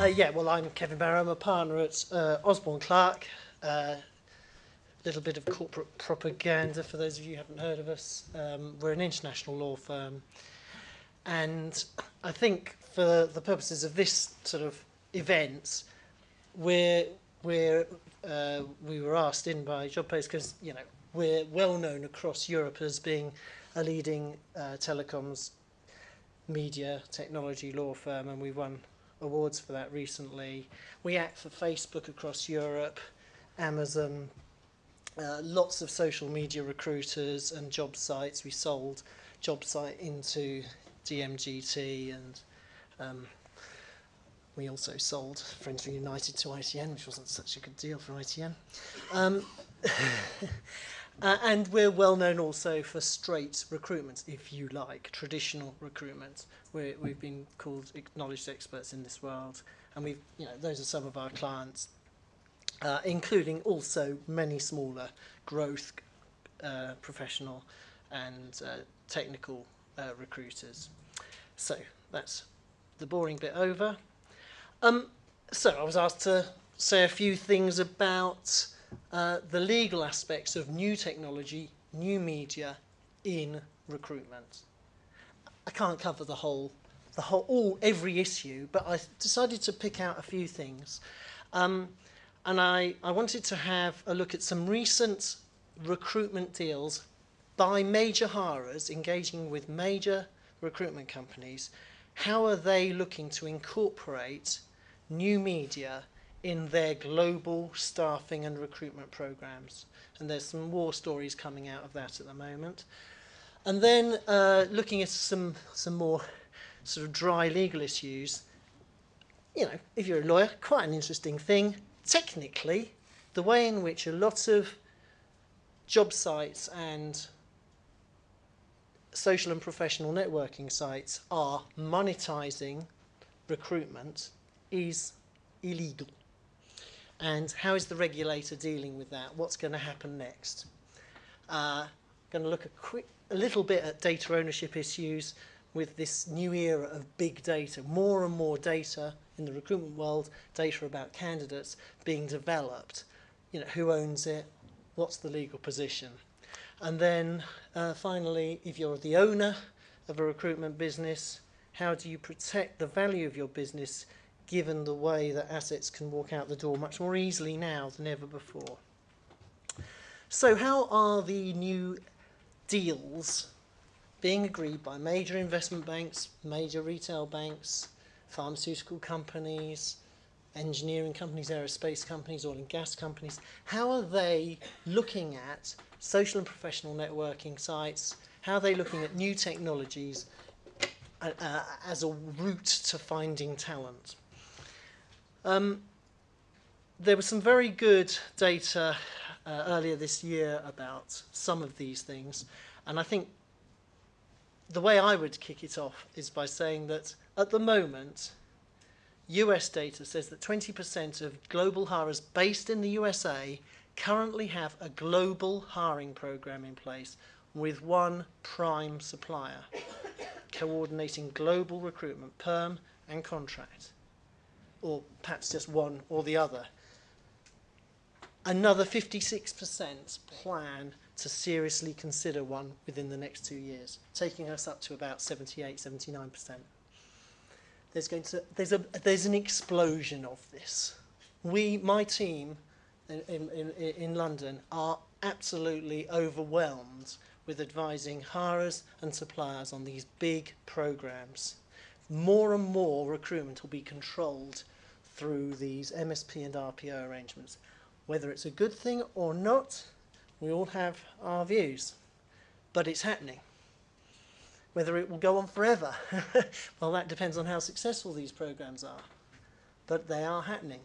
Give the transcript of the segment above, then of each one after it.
Uh, yeah, well, I'm Kevin Barrow. I'm a partner at uh, Osborne Clarke. A uh, little bit of corporate propaganda for those of you who haven't heard of us. Um, we're an international law firm. And I think for the purposes of this sort of event, we're, we're, uh, we were asked in by Job Post because, you know, we're well known across Europe as being a leading uh, telecoms media technology law firm and we won awards for that recently. We act for Facebook across Europe, Amazon, uh, lots of social media recruiters and job sites. We sold job site into DMGT and um, we also sold Friends Reunited to ITN, which wasn't such a good deal for ITN. Um, Uh, and we're well known also for straight recruitment, if you like, traditional recruitment. We're, we've been called acknowledged experts in this world, and we've, you know, those are some of our clients, uh, including also many smaller growth uh, professional and uh, technical uh, recruiters. So that's the boring bit over. Um, so I was asked to say a few things about uh, the legal aspects of new technology, new media in recruitment. I can't cover the whole, the whole, all every issue, but I decided to pick out a few things. Um, and I, I wanted to have a look at some recent recruitment deals by major hirers engaging with major recruitment companies. How are they looking to incorporate new media in their global staffing and recruitment programs. And there's some war stories coming out of that at the moment. And then uh, looking at some, some more sort of dry legal issues, you know, if you're a lawyer, quite an interesting thing. Technically, the way in which a lot of job sites and social and professional networking sites are monetizing recruitment is illegal. And how is the regulator dealing with that? What's going to happen next? Uh, going to look a, quick, a little bit at data ownership issues with this new era of big data. More and more data in the recruitment world, data about candidates being developed. You know, who owns it? What's the legal position? And then uh, finally, if you're the owner of a recruitment business, how do you protect the value of your business given the way that assets can walk out the door much more easily now than ever before. So how are the new deals being agreed by major investment banks, major retail banks, pharmaceutical companies, engineering companies, aerospace companies, oil and gas companies, how are they looking at social and professional networking sites? How are they looking at new technologies uh, uh, as a route to finding talent? Um, there was some very good data uh, earlier this year about some of these things, and I think the way I would kick it off is by saying that at the moment, US data says that 20% of global hirers based in the USA currently have a global hiring program in place with one prime supplier, coordinating global recruitment, perm and contract or perhaps just one or the other. Another 56% plan to seriously consider one within the next two years, taking us up to about 78, 79%. There's, going to, there's, a, there's an explosion of this. We, my team in, in, in London, are absolutely overwhelmed with advising hirers and suppliers on these big programs. More and more recruitment will be controlled through these MSP and RPO arrangements. Whether it's a good thing or not, we all have our views, but it's happening. Whether it will go on forever, well, that depends on how successful these programs are, but they are happening.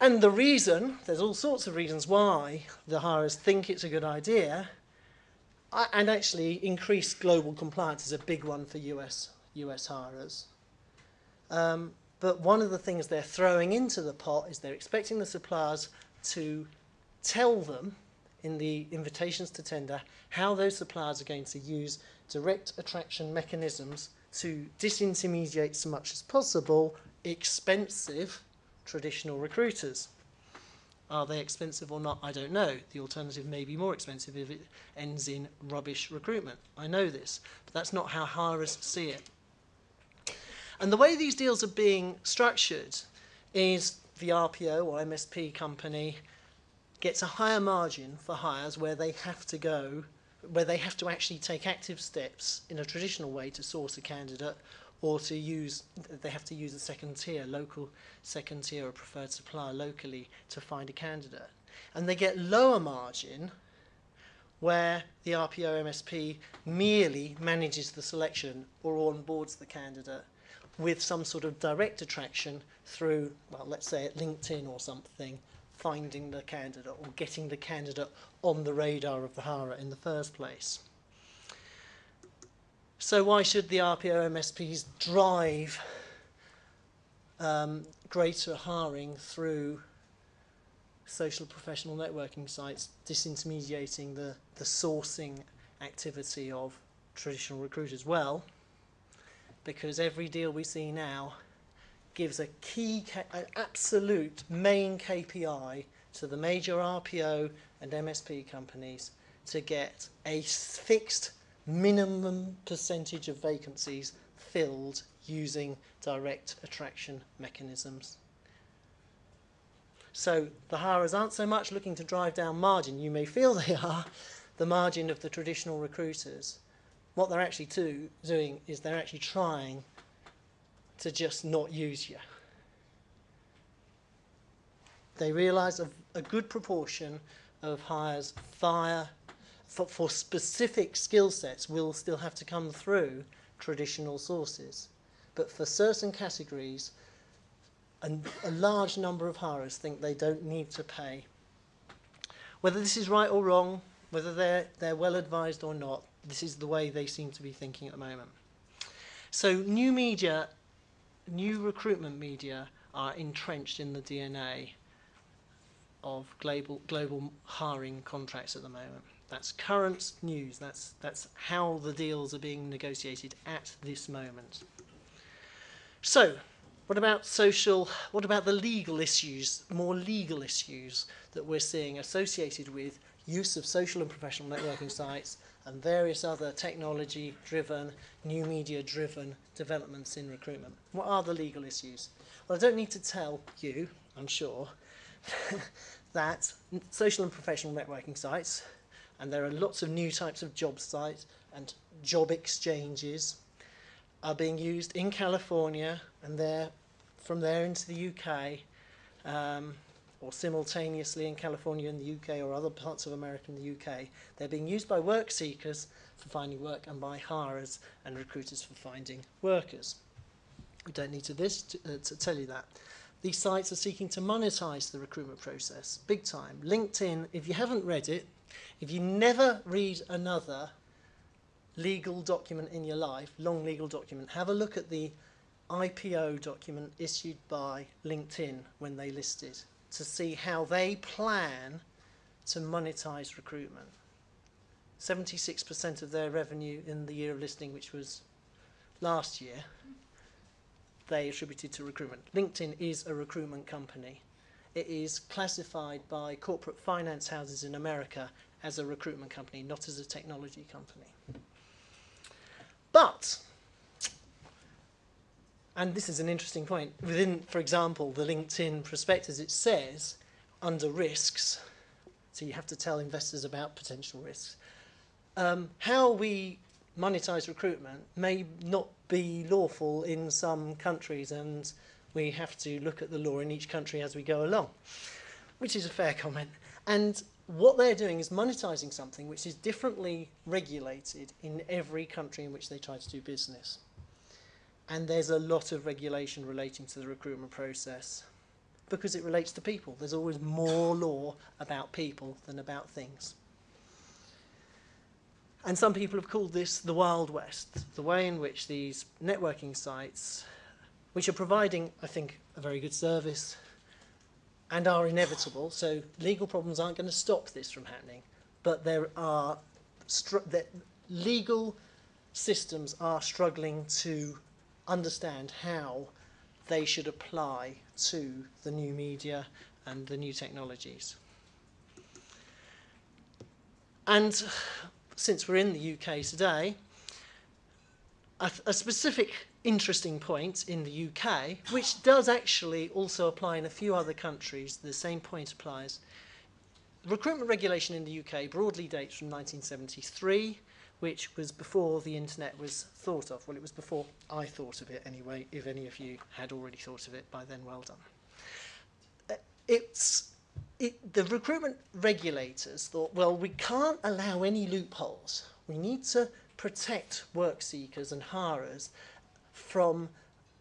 And the reason, there's all sorts of reasons why the hirers think it's a good idea, and actually increased global compliance is a big one for US, US hirers. Um, but one of the things they're throwing into the pot is they're expecting the suppliers to tell them in the invitations to tender how those suppliers are going to use direct attraction mechanisms to disintermediate as much as possible expensive traditional recruiters. Are they expensive or not? I don't know. The alternative may be more expensive if it ends in rubbish recruitment. I know this, but that's not how hirers see it. And the way these deals are being structured is the RPO or MSP company gets a higher margin for hires where they have to go, where they have to actually take active steps in a traditional way to source a candidate or to use, they have to use a second tier, local second tier or preferred supplier locally to find a candidate. And they get lower margin where the RPO MSP merely manages the selection or onboards the candidate with some sort of direct attraction through, well, let's say at LinkedIn or something, finding the candidate or getting the candidate on the radar of the hirer in the first place. So why should the RPO MSPs drive um, greater hiring through social professional networking sites, disintermediating the, the sourcing activity of traditional recruiters? Well, because every deal we see now gives a key, an absolute main KPI to the major RPO and MSP companies to get a fixed minimum percentage of vacancies filled using direct attraction mechanisms. So the hirers aren't so much looking to drive down margin, you may feel they are, the margin of the traditional recruiters. What they're actually doing is they're actually trying to just not use you. They realise a, a good proportion of hires fire for, for specific skill sets will still have to come through traditional sources. But for certain categories, a, a large number of hirers think they don't need to pay. Whether this is right or wrong, whether they're, they're well advised or not, this is the way they seem to be thinking at the moment. So new media, new recruitment media are entrenched in the DNA of global, global hiring contracts at the moment. That's current news. That's, that's how the deals are being negotiated at this moment. So, what about social, what about the legal issues, more legal issues that we're seeing associated with use of social and professional networking sites and various other technology-driven, new media-driven developments in recruitment? What are the legal issues? Well, I don't need to tell you, I'm sure, that social and professional networking sites and there are lots of new types of job sites and job exchanges are being used in California and there from there into the UK um, or simultaneously in California and the UK or other parts of America and the UK. They're being used by work seekers for finding work and by hirers and recruiters for finding workers. We don't need to this to, uh, to tell you that. These sites are seeking to monetize the recruitment process big time. LinkedIn, if you haven't read it, if you never read another legal document in your life, long legal document, have a look at the IPO document issued by LinkedIn when they listed to see how they plan to monetize recruitment. 76% of their revenue in the year of listing, which was last year, they attributed to recruitment. LinkedIn is a recruitment company. It is classified by corporate finance houses in America as a recruitment company, not as a technology company. But, and this is an interesting point, within, for example, the LinkedIn prospectus, it says under risks, so you have to tell investors about potential risks. Um, how we monetize recruitment may not be lawful in some countries, and we have to look at the law in each country as we go along, which is a fair comment. And what they're doing is monetizing something which is differently regulated in every country in which they try to do business. And there's a lot of regulation relating to the recruitment process because it relates to people. There's always more law about people than about things. And some people have called this the Wild West, the way in which these networking sites, which are providing, I think, a very good service, and are inevitable. So legal problems aren't going to stop this from happening, but there are that legal systems are struggling to understand how they should apply to the new media and the new technologies. And since we're in the UK today, a, a specific interesting point in the UK, which does actually also apply in a few other countries, the same point applies. Recruitment regulation in the UK broadly dates from 1973, which was before the internet was thought of. Well, it was before I thought of it anyway. If any of you had already thought of it by then, well done. Uh, it's it, the recruitment regulators thought, well, we can't allow any loopholes. We need to protect work seekers and hirers from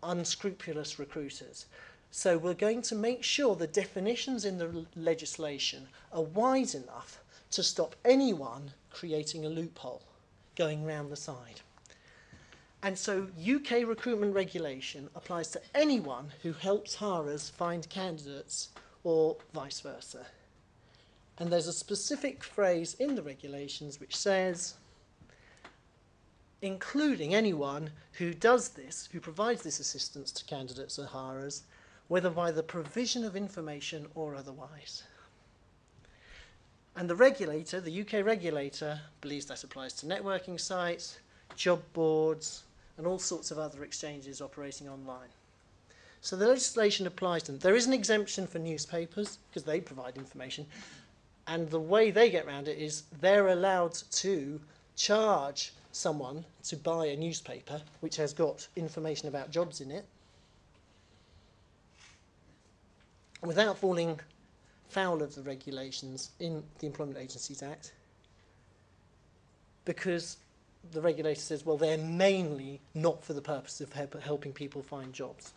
unscrupulous recruiters. So we're going to make sure the definitions in the legislation are wide enough to stop anyone creating a loophole going round the side. And so UK recruitment regulation applies to anyone who helps hirers find candidates or vice versa. And there's a specific phrase in the regulations which says, including anyone who does this, who provides this assistance to candidates or hirers, whether by the provision of information or otherwise. And the regulator, the UK regulator, believes that applies to networking sites, job boards, and all sorts of other exchanges operating online. So the legislation applies to them. There is an exemption for newspapers because they provide information. And the way they get around it is they're allowed to charge someone to buy a newspaper which has got information about jobs in it without falling foul of the regulations in the Employment Agencies Act because the regulator says, well, they're mainly not for the purpose of helping people find jobs.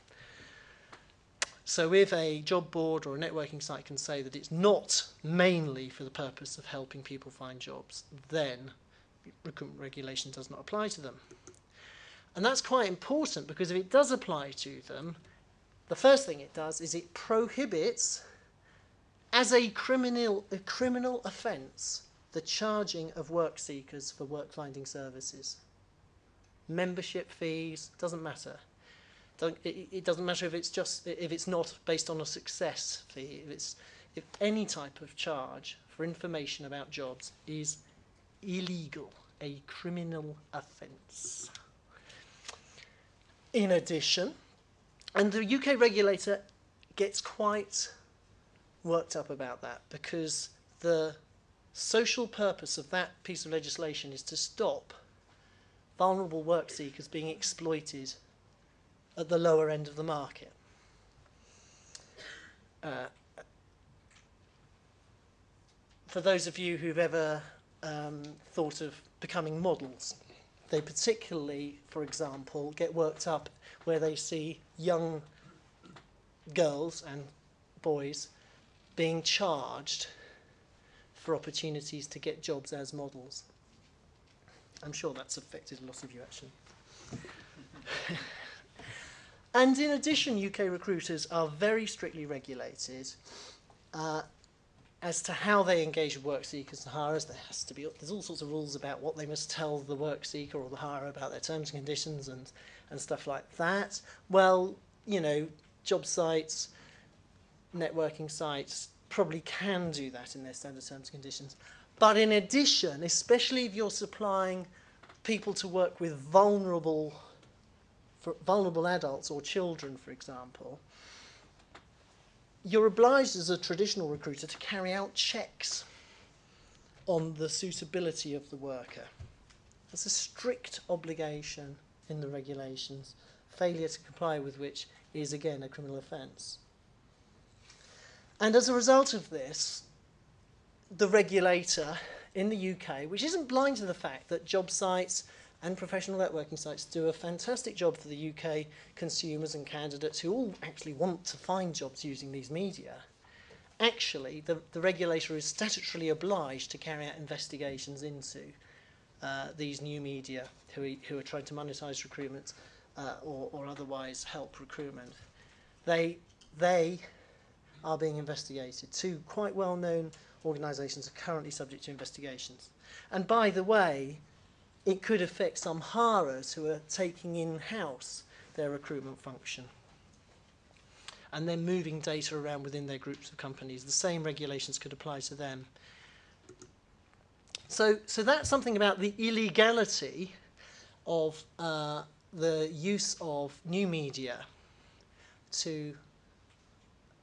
So if a job board or a networking site can say that it's not mainly for the purpose of helping people find jobs, then recruitment regulation does not apply to them. And that's quite important because if it does apply to them, the first thing it does is it prohibits, as a criminal, a criminal offence, the charging of work seekers for work finding services. Membership fees, doesn't matter. Don't, it, it doesn't matter if it's just if it's not based on a success fee. If it's if any type of charge for information about jobs is illegal, a criminal offence. In addition, and the UK regulator gets quite worked up about that because the social purpose of that piece of legislation is to stop vulnerable work seekers being exploited at the lower end of the market. Uh, for those of you who've ever um, thought of becoming models, they particularly, for example, get worked up where they see young girls and boys being charged for opportunities to get jobs as models. I'm sure that's affected a lot of you actually. And in addition, UK recruiters are very strictly regulated uh, as to how they engage with work seekers and hirers. There has to be there's all sorts of rules about what they must tell the work seeker or the hirer about their terms and conditions and and stuff like that. Well, you know, job sites, networking sites probably can do that in their standard terms and conditions. But in addition, especially if you're supplying people to work with vulnerable vulnerable adults or children, for example, you're obliged as a traditional recruiter to carry out checks on the suitability of the worker. That's a strict obligation in the regulations, failure to comply with which is again a criminal offence. And as a result of this, the regulator in the UK, which isn't blind to the fact that job sites and professional networking sites do a fantastic job for the UK consumers and candidates who all actually want to find jobs using these media. Actually, the, the regulator is statutorily obliged to carry out investigations into uh, these new media who, who are trying to monetize recruitment uh, or, or otherwise help recruitment. They, they are being investigated. Two quite well-known organisations are currently subject to investigations. And by the way, it could affect some hirers who are taking in-house their recruitment function and then moving data around within their groups of companies. The same regulations could apply to them. So, so that's something about the illegality of uh, the use of new media to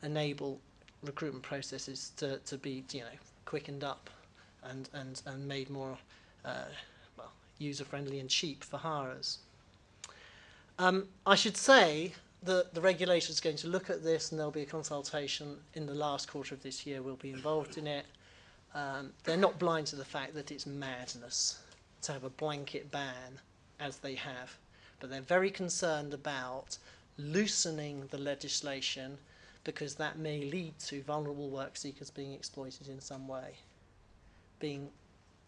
enable recruitment processes to, to be, you know, quickened up and, and, and made more uh, well, user-friendly and cheap for hirers. Um, I should say that the regulator is going to look at this and there'll be a consultation in the last quarter of this year. We'll be involved in it. Um, they're not blind to the fact that it's madness to have a blanket ban as they have, but they're very concerned about loosening the legislation because that may lead to vulnerable work seekers being exploited in some way, being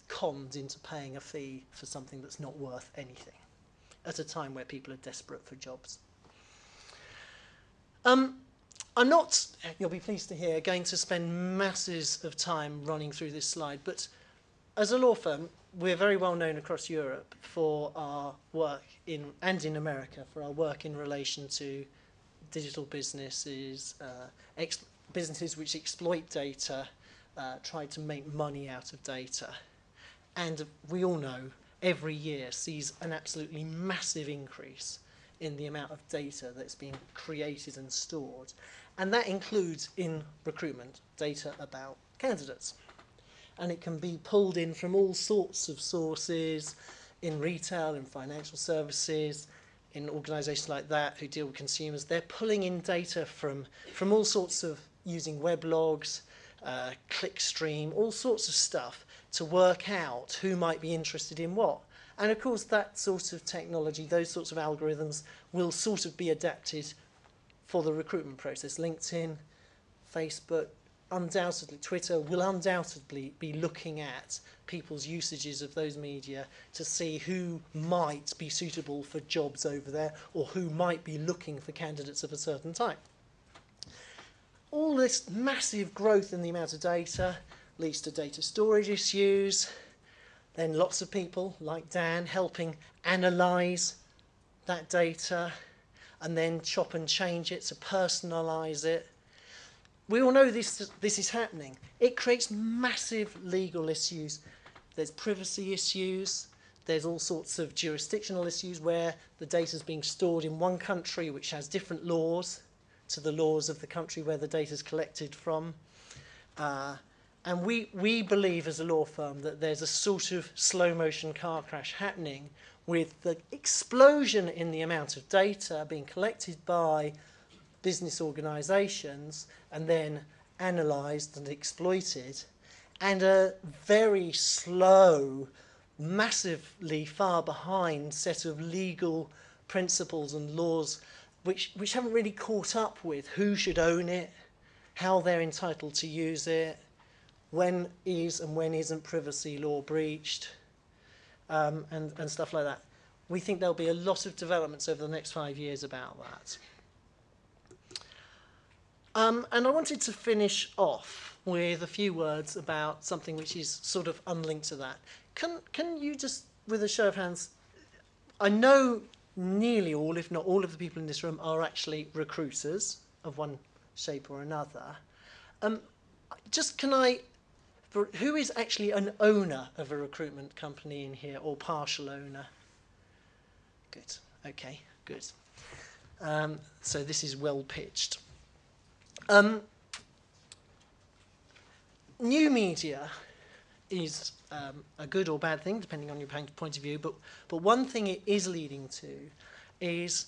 conned into paying a fee for something that's not worth anything at a time where people are desperate for jobs. Um, I'm not, you'll be pleased to hear, going to spend masses of time running through this slide, but as a law firm, we're very well known across Europe for our work in, and in America, for our work in relation to digital businesses, uh, businesses which exploit data, uh, try to make money out of data. And we all know every year sees an absolutely massive increase in the amount of data that's being created and stored. And that includes in recruitment data about candidates. And it can be pulled in from all sorts of sources in retail, in financial services, in organizations like that who deal with consumers. They're pulling in data from, from all sorts of using weblogs, uh, clickstream, all sorts of stuff to work out who might be interested in what. And of course, that sort of technology, those sorts of algorithms will sort of be adapted for the recruitment process. LinkedIn, Facebook, undoubtedly, Twitter will undoubtedly be looking at people's usages of those media to see who might be suitable for jobs over there or who might be looking for candidates of a certain type. All this massive growth in the amount of data leads to data storage issues, then lots of people like Dan helping analyze that data and then chop and change it to personalize it. We all know this, this is happening. It creates massive legal issues. There's privacy issues. There's all sorts of jurisdictional issues where the data is being stored in one country which has different laws to the laws of the country where the data is collected from. Uh, and we, we believe as a law firm that there's a sort of slow motion car crash happening with the explosion in the amount of data being collected by business organizations and then analyzed and exploited and a very slow, massively far behind set of legal principles and laws which, which haven't really caught up with who should own it, how they're entitled to use it, when is and when isn't privacy law breached, um, and, and stuff like that. We think there'll be a lot of developments over the next five years about that. Um, and I wanted to finish off with a few words about something which is sort of unlinked to that. Can, can you just, with a show of hands, I know nearly all, if not all of the people in this room are actually recruiters of one shape or another. Um, just can I who is actually an owner of a recruitment company in here or partial owner? Good. Okay, good. Um, so this is well pitched. Um, new media is um, a good or bad thing, depending on your point of view, but, but one thing it is leading to is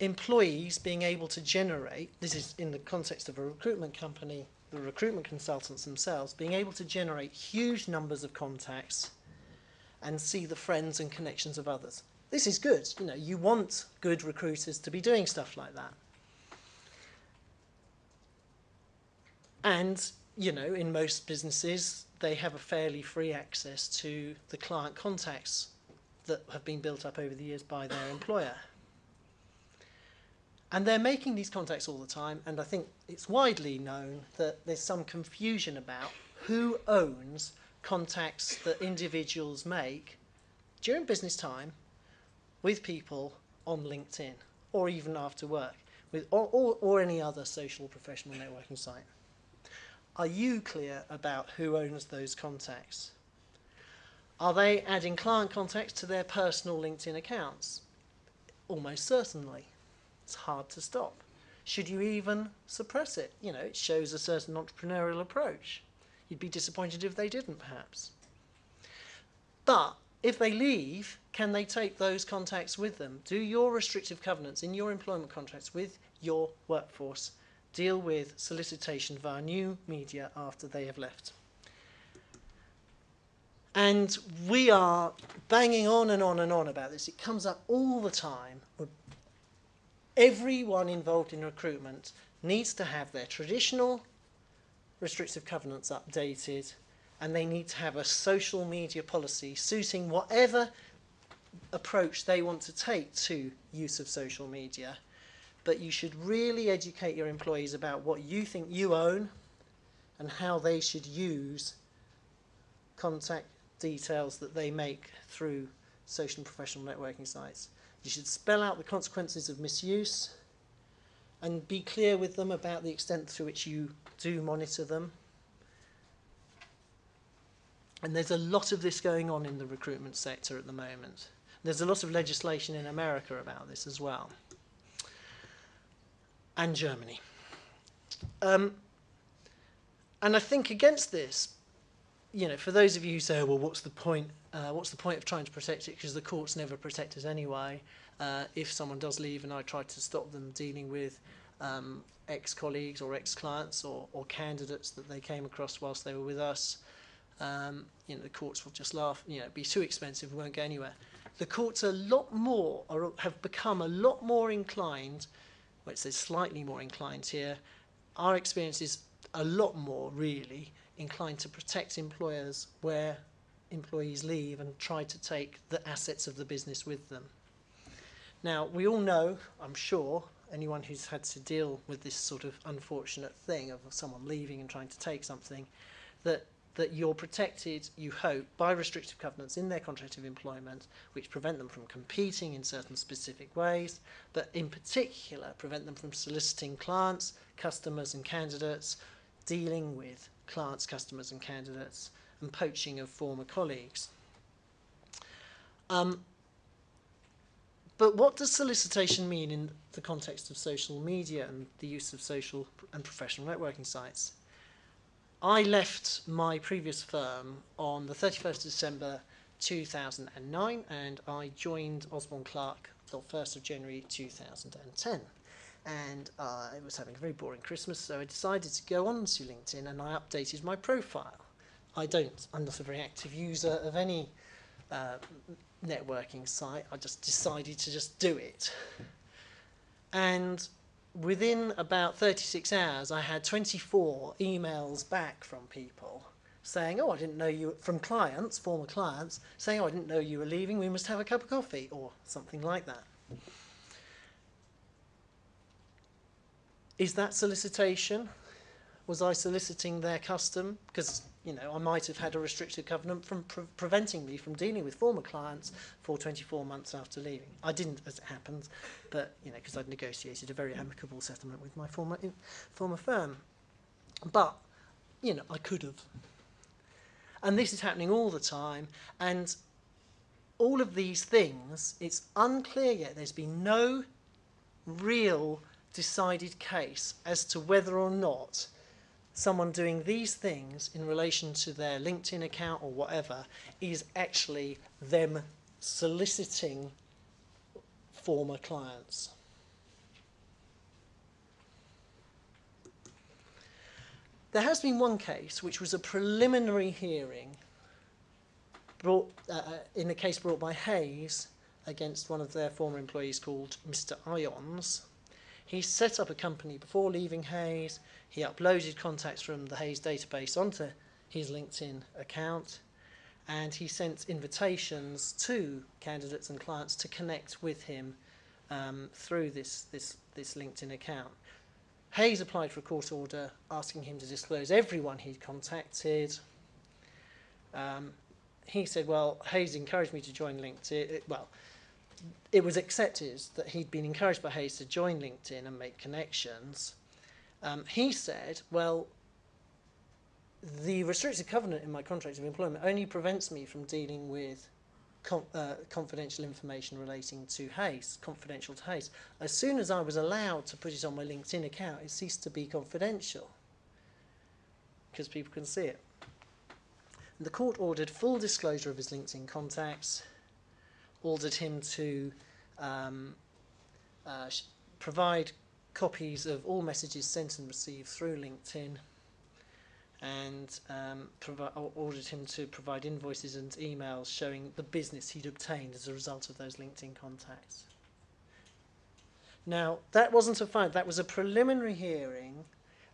employees being able to generate, this is in the context of a recruitment company, the recruitment consultants themselves being able to generate huge numbers of contacts and see the friends and connections of others. This is good. You know, you want good recruiters to be doing stuff like that. And, you know, in most businesses, they have a fairly free access to the client contacts that have been built up over the years by their employer. And they're making these contacts all the time, and I think it's widely known that there's some confusion about who owns contacts that individuals make during business time with people on LinkedIn or even after work with or, or, or any other social professional networking site. Are you clear about who owns those contacts? Are they adding client contacts to their personal LinkedIn accounts? Almost certainly. It's hard to stop. Should you even suppress it? You know, it shows a certain entrepreneurial approach. You'd be disappointed if they didn't, perhaps. But if they leave, can they take those contacts with them? Do your restrictive covenants in your employment contracts with your workforce deal with solicitation via new media after they have left? And we are banging on and on and on about this. It comes up all the time. Everyone involved in recruitment needs to have their traditional restrictive covenants updated and they need to have a social media policy suiting whatever approach they want to take to use of social media. But you should really educate your employees about what you think you own and how they should use contact details that they make through social and professional networking sites. You should spell out the consequences of misuse and be clear with them about the extent to which you do monitor them. And there's a lot of this going on in the recruitment sector at the moment. There's a lot of legislation in America about this as well. And Germany. Um, and I think against this, you know, for those of you who say, well, what's the point? Uh, what's the point of trying to protect it? Because the courts never protect us anyway. Uh, if someone does leave and I try to stop them dealing with um, ex-colleagues or ex-clients or, or candidates that they came across whilst they were with us, um, you know, the courts will just laugh, you know, be too expensive, we won't go anywhere. The courts are a lot more, or have become a lot more inclined, well, it says slightly more inclined here. Our experience is a lot more, really, inclined to protect employers where employees leave and try to take the assets of the business with them. Now, we all know, I'm sure, anyone who's had to deal with this sort of unfortunate thing of someone leaving and trying to take something, that that you're protected, you hope, by restrictive covenants in their contract of employment, which prevent them from competing in certain specific ways, but in particular prevent them from soliciting clients, customers, and candidates, dealing with clients, customers, and candidates, and poaching of former colleagues. Um, but what does solicitation mean in the context of social media and the use of social and professional networking sites? I left my previous firm on the 31st of December 2009 and I joined Osborne Clarke the 1st of January 2010 and uh, I was having a very boring Christmas so I decided to go on to LinkedIn and I updated my profile. I don't, I'm not a very active user of any uh, networking site, I just decided to just do it. And within about 36 hours, I had 24 emails back from people saying, oh, I didn't know you, from clients, former clients, saying, oh, I didn't know you were leaving, we must have a cup of coffee, or something like that. Is that solicitation? Was I soliciting their custom? Because you know, I might have had a restricted covenant from pre preventing me from dealing with former clients for 24 months after leaving. I didn't, as it happens, but you know, because I'd negotiated a very amicable settlement with my former former firm. But you know, I could have. And this is happening all the time, and all of these things, it's unclear yet. There's been no real decided case as to whether or not someone doing these things in relation to their LinkedIn account or whatever is actually them soliciting former clients. There has been one case which was a preliminary hearing brought, uh, uh in a case brought by Hays against one of their former employees called Mr. Ions. He set up a company before leaving Hays. He uploaded contacts from the Hays database onto his LinkedIn account and he sent invitations to candidates and clients to connect with him um, through this, this, this LinkedIn account. Hays applied for a court order asking him to disclose everyone he'd contacted. Um, he said, well, Hays encouraged me to join LinkedIn. Well, it was accepted that he'd been encouraged by Hays to join LinkedIn and make connections. Um, he said, well, the restricted covenant in my contract of employment only prevents me from dealing with uh, confidential information relating to Hays, confidential to Hays. As soon as I was allowed to put it on my LinkedIn account, it ceased to be confidential because people can see it. The court ordered full disclosure of his LinkedIn contacts, ordered him to um, uh, provide copies of all messages sent and received through LinkedIn, and um, ordered him to provide invoices and emails showing the business he'd obtained as a result of those LinkedIn contacts. Now, that wasn't a fine, that was a preliminary hearing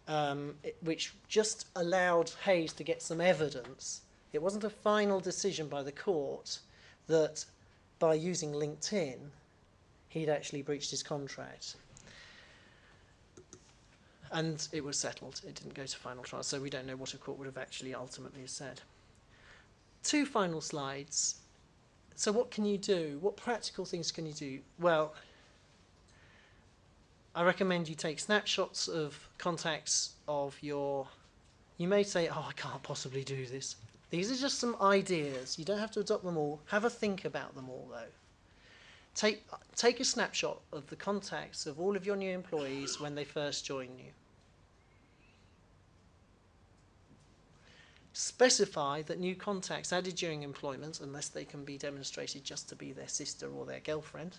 um, it, which just allowed Hays to get some evidence. It wasn't a final decision by the court that by using LinkedIn, he'd actually breached his contract. And it was settled. It didn't go to final trial, so we don't know what a court would have actually ultimately said. Two final slides. So, what can you do? What practical things can you do? Well, I recommend you take snapshots of contacts of your. You may say, "Oh, I can't possibly do this." These are just some ideas. You don't have to adopt them all. Have a think about them all, though. Take take a snapshot of the contacts of all of your new employees when they first join you. Specify that new contacts added during employment, unless they can be demonstrated just to be their sister or their girlfriend,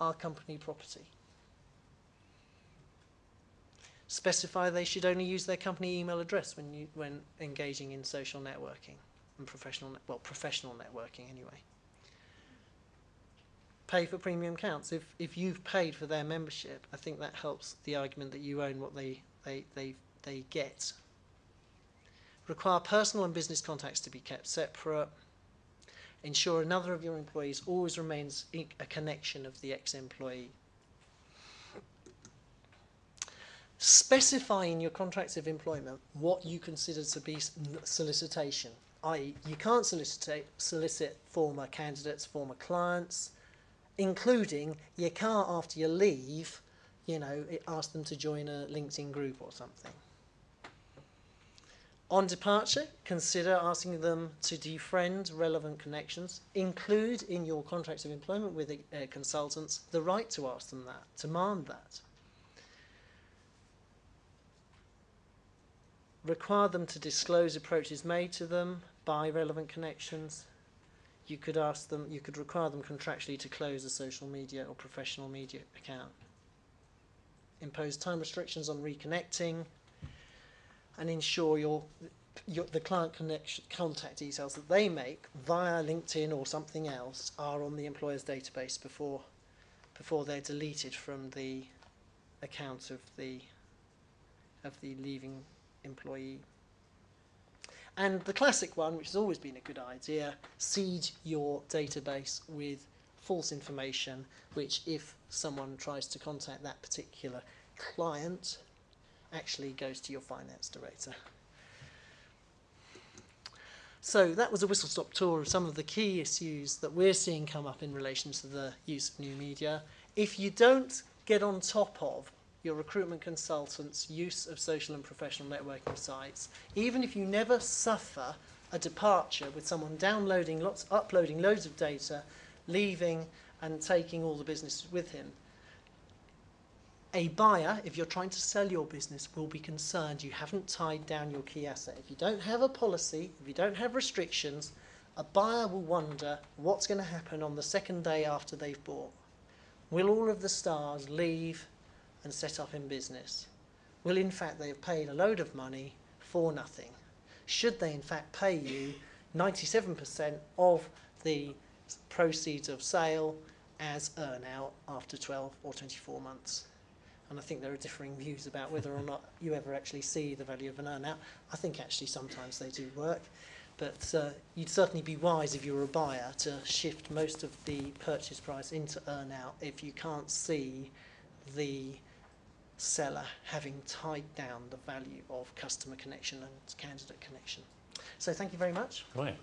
are company property. Specify they should only use their company email address when you when engaging in social networking and professional well professional networking anyway. Pay for premium counts. If if you've paid for their membership, I think that helps the argument that you own what they they they, they get. Require personal and business contacts to be kept separate. Ensure another of your employees always remains a connection of the ex-employee specify in your contracts of employment what you consider to be solicitation, i.e., you can't solicit, solicit former candidates, former clients, including you can't, after you leave, you know, ask them to join a LinkedIn group or something. On departure, consider asking them to defriend relevant connections. Include in your contracts of employment with uh, consultants the right to ask them that, demand that. Require them to disclose approaches made to them by relevant connections. You could ask them, you could require them contractually to close a social media or professional media account. Impose time restrictions on reconnecting and ensure your, your the client connection, contact details that they make via LinkedIn or something else are on the employer's database before before they're deleted from the account of the of the leaving employee. And the classic one, which has always been a good idea, seed your database with false information, which if someone tries to contact that particular client, actually goes to your finance director. So that was a whistle stop tour of some of the key issues that we're seeing come up in relation to the use of new media. If you don't get on top of your recruitment consultant's use of social and professional networking sites, even if you never suffer a departure with someone downloading lots, uploading loads of data, leaving and taking all the business with him. A buyer, if you're trying to sell your business, will be concerned you haven't tied down your key asset. If you don't have a policy, if you don't have restrictions, a buyer will wonder what's going to happen on the second day after they've bought. Will all of the stars leave and set up in business? Will in fact they have paid a load of money for nothing? Should they in fact pay you 97% of the proceeds of sale as earn out after 12 or 24 months? And I think there are differing views about whether or not you ever actually see the value of an earn out. I think actually sometimes they do work. But uh, you'd certainly be wise if you were a buyer to shift most of the purchase price into earn out if you can't see the seller having tied down the value of customer connection and candidate connection. So thank you very much. Right.